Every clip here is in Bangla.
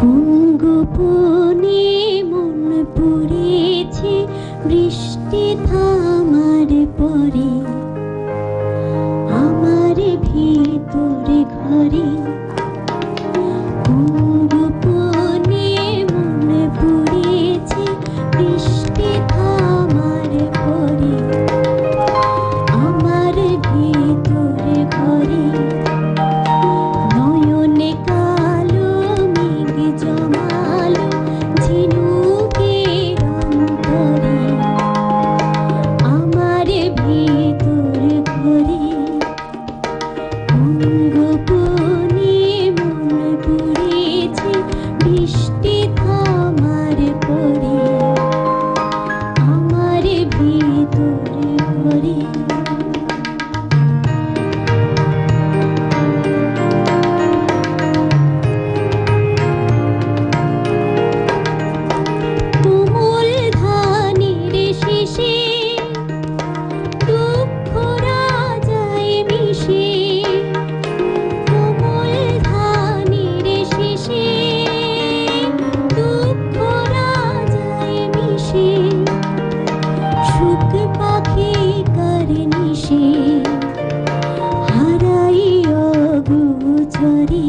কোন মন পড়েছে বৃষ্টি থামার পরে। Sungguh pun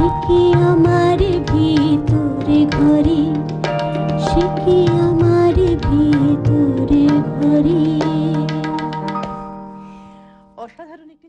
সে কি আমার ভিতরে ঘরে? সে কি আমার ভিতরে ঘরে? অসাধারণ একটি